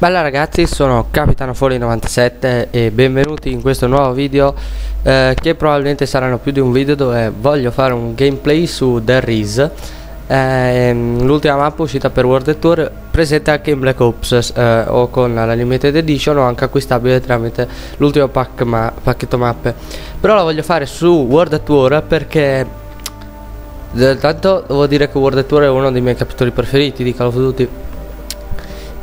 Bella ragazzi, sono Capitano Folli 97 e benvenuti in questo nuovo video eh, che probabilmente saranno più di un video dove voglio fare un gameplay su There Is ehm, l'ultima mappa uscita per World Tour presente anche in Black Ops eh, o con la Limited Edition o anche acquistabile tramite l'ultimo pack ma pacchetto mappe. Però la voglio fare su World Tour perché eh, tanto devo dire che World Tour è uno dei miei capitoli preferiti di Call of Duty.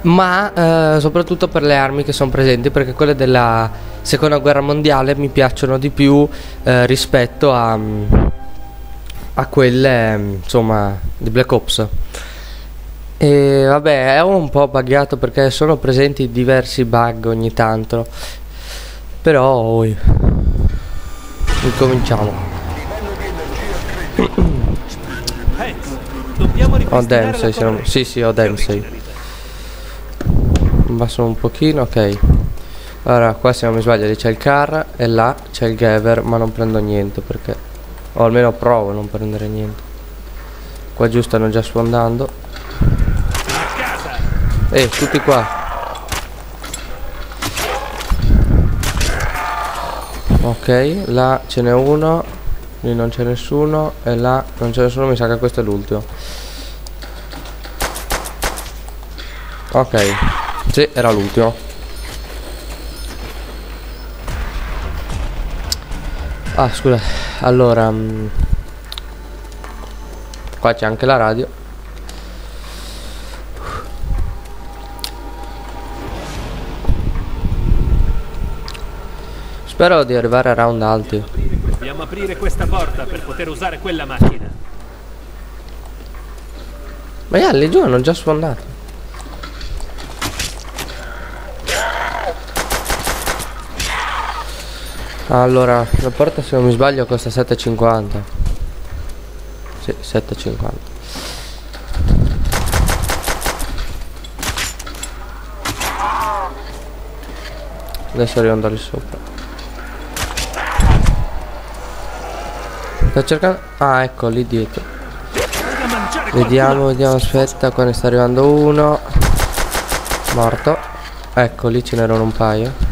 Ma eh, soprattutto per le armi che sono presenti perché quelle della seconda guerra mondiale mi piacciono di più eh, rispetto a, a quelle insomma di Black Ops. E vabbè è un po' buggato perché sono presenti diversi bug ogni tanto. Però Hanks, dobbiamo ho Dempsey se non- sì sì ho Dempsey. Abbasso un pochino, ok. Allora, qua se non mi sbaglio lì c'è il car e là c'è il Gaver, ma non prendo niente perché... O almeno provo a non prendere niente. Qua giù stanno già sfondando. Eh, tutti qua. Ok, là ce n'è uno. Lì non c'è nessuno. E là non c'è nessuno, mi sa che questo è l'ultimo. Ok. Sì, era l'ultimo. Ah, scusa. Allora... mm, qua c'è anche la radio. Spero di arrivare a round alti. Dobbiamo aprire questa porta per poter usare quella macchina. Ma yeah, lì giù hanno già sfondato. Allora, la porta se non mi sbaglio costa 7,50. Sì, 7,50. Adesso arrivando lì sopra. Sto cercando... Ah, ecco, lì dietro. Vediamo, vediamo, aspetta, qua ne sta arrivando uno. Morto. Ecco, lì ce n'erano un paio.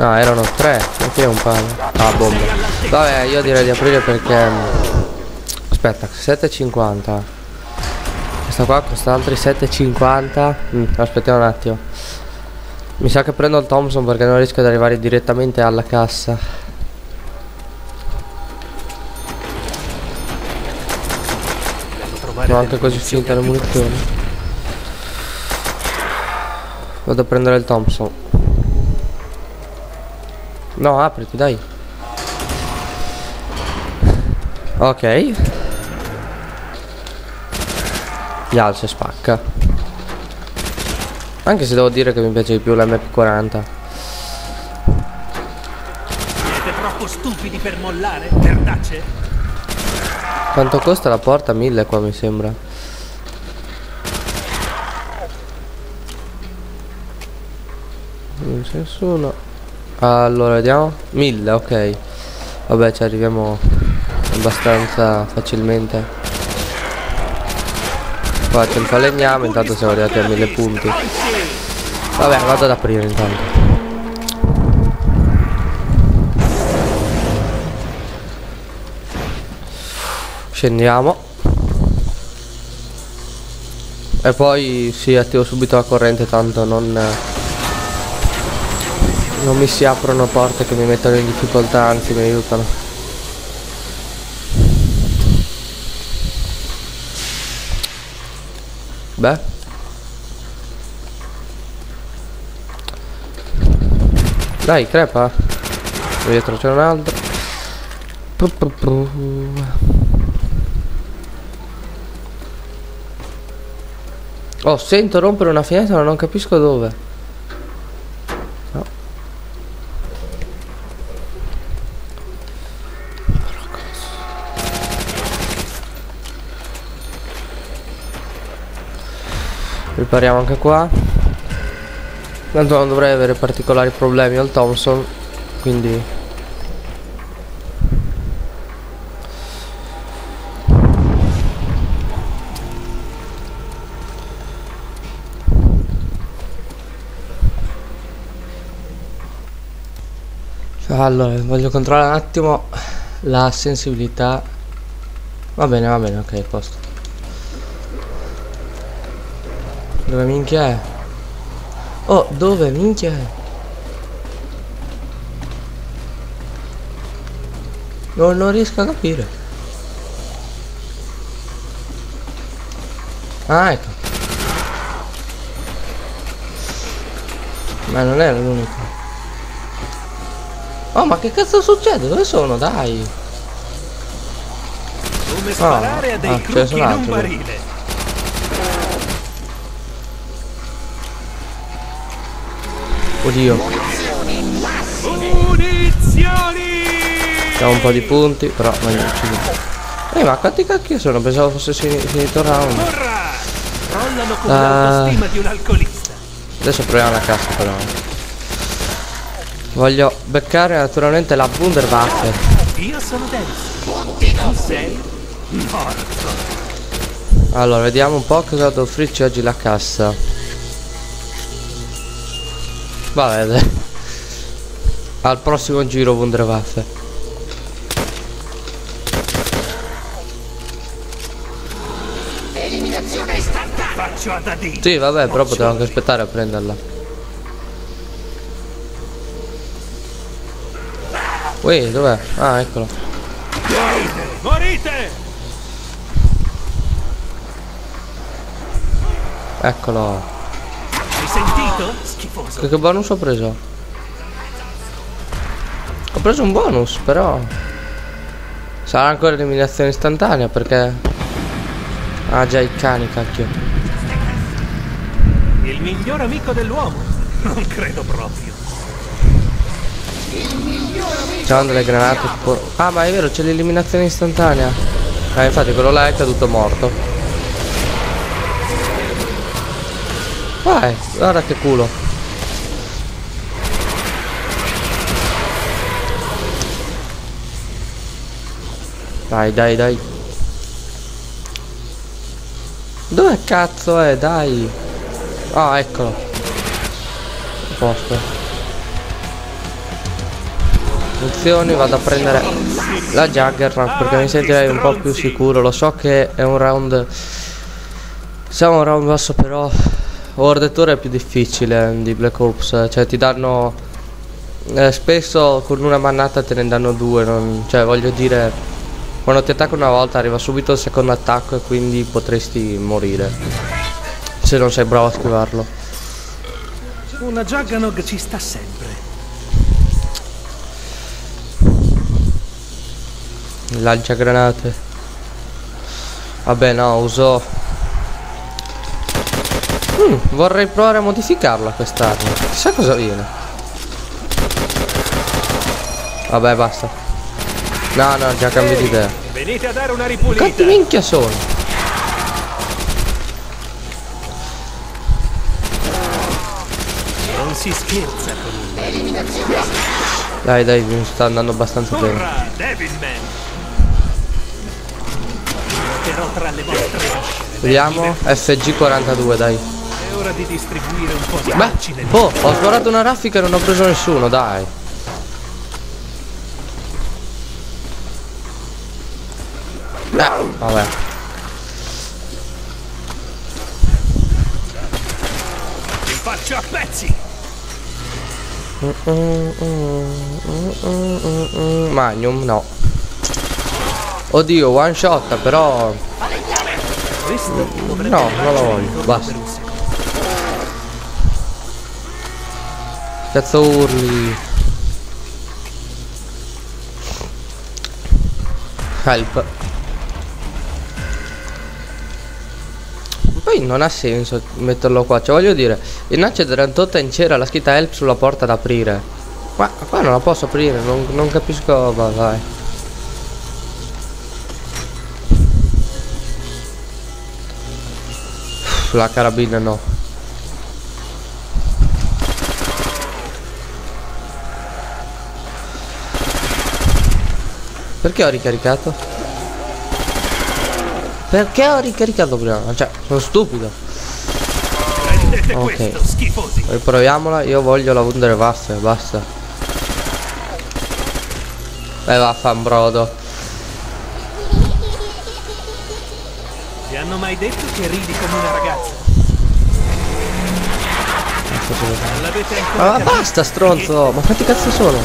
No, erano tre, perché un paio? Ah, bomba. Vabbè, io direi di aprire perché... mm, Aspetta, 7,50. Questa qua costa altri 7,50. Mm, aspettiamo un attimo. Mi sa che prendo il Thompson perché non riesco ad arrivare direttamente alla cassa. Delle anche munizioni finite le munizioni. Vado a prendere il Thompson. No, apriti, dai. Ok. Gli alza e spacca. Anche se devo dire che mi piace di più l'MP40. Siete troppo stupidi per mollare, merdacce? Quanto costa la porta? 1000 qua mi sembra. Non c'è nessuno. Allora vediamo. 1000, ok. Vabbè, ci arriviamo abbastanza facilmente. Qua c'è il falegname, intanto siamo arrivati a 1000 punti. Vabbè, vado ad aprire intanto. Scendiamo. E poi si attivo subito la corrente tanto non non mi si aprono porte che mi mettono in difficoltà, anzi mi aiutano. Beh. Dai, crepa. Dietro c'è un altro. Pu, pu, pu. Oh, sento rompere una finestra ma non capisco dove. ripariamo anche qua. Tanto non dovrei avere particolari problemi al Thompson quindi. Cioè, allora voglio controllare un attimo la sensibilità. Va bene va bene ok posto. Dove minchia è? Oh, dove minchia è? Non, non riesco a capire. Ah, ecco. Ma non era l'unico. Oh, ma che cazzo succede? Dove sono? Dai. Come sparare a dei ah, altri. barile. Oddio. Munizioni! Abbiamo un po' di punti, però non li uccido. Eh, ma quanti cacchio sono? Pensavo fosse fini- finito il round. Ah. alcolista. Adesso proviamo la cassa però. Voglio beccare naturalmente la Wunderwaffe. Allora, vediamo un po' cosa devo offrirci oggi la cassa. Vabbè, dai. Al prossimo giro Wunderwaffe. Faccio a dadino. Sì, vabbè, però potevo anche aspettare a prenderla. Ui, dov'è? Ah, eccolo. Morite! Morite! Eccolo. Che, che bonus ho preso? Ho preso un bonus, però. Sarà ancora eliminazione istantanea perché. Ah già i cani, cacchio. Il miglior amico dell'uomo? Non credo proprio. C'hanno delle granate tipo. Ah ma è vero, c'è l'eliminazione istantanea. Ah infatti quello là è caduto morto. Vai, guarda che culo. Dai, dai, dai. Dove cazzo è? Dai. Ah, eccolo. A posto. Funzioni, vado a prendere la Juggernaut perché mi sentirei un po' più sicuro. Lo so che è un round. Siamo un round basso, però. Tour è più difficile di Black Ops. Cioè, ti danno. eh, spesso con una mannata te ne danno due. non- cioè, voglio dire. Quando ti attacca una volta arriva subito il secondo attacco e quindi potresti morire. Se non sei bravo a schivarlo. Una Juggernog ci sta sempre. Lanciagranate. Vabbè no, uso. Mm, vorrei provare a modificarla quest'arma. Chissà cosa viene. Vabbè, basta. No, no, già cambio di idea. Venite a dare una Quanti ripulita. minchia sono? Non si scherza con il Dai, dai, mi sta andando abbastanza bene. Vostre viscere. Vediamo. FG42, dai. È ora di distribuire un po' di Beh, oh, ho sparato una raffica e non ho preso nessuno, dai. Eh, vabbè. Ti faccio a pezzi. Magnum, no. Oddio, one shot, però. No, non lo voglio, basta. Cazzo urli. Help. Poi non ha senso metterlo qua. Cioè voglio dire, in 38 in c'era la scritta help sulla porta da aprire. Ma qua non la posso aprire, non, non capisco. Va, vai. La carabina no. Perché ho ricaricato? Perché ho ricaricato prima? Cioè, sono stupido. Prendete Ok. questo, schifosi. Riproviamola, io voglio la Wunderwaffe, basta. Beh vaffambrodo. Ti hanno mai detto che ridi come una ragazza? Ma basta stronzo! Ma quanti cazzo sono?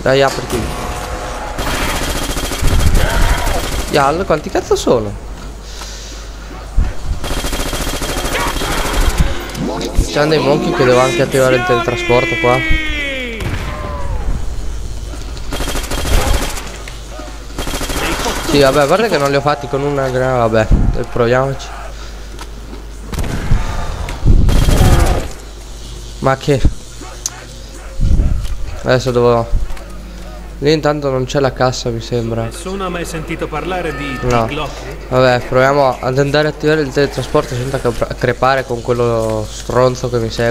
Dai apriti. Yal, quanti cazzo sono? C'hanno dei monkey che devo anche attivare il teletrasporto qua. Sì, vabbè, guarda che non li ho fatti con una granata, vabbè, proviamoci. Ma che... Adesso devo... Lì intanto non c'è la cassa mi sembra. Nessuno ha mai sentito parlare di No. Vabbè, proviamo ad andare a attivare il teletrasporto senza cre- crepare con quello stronzo che mi segue.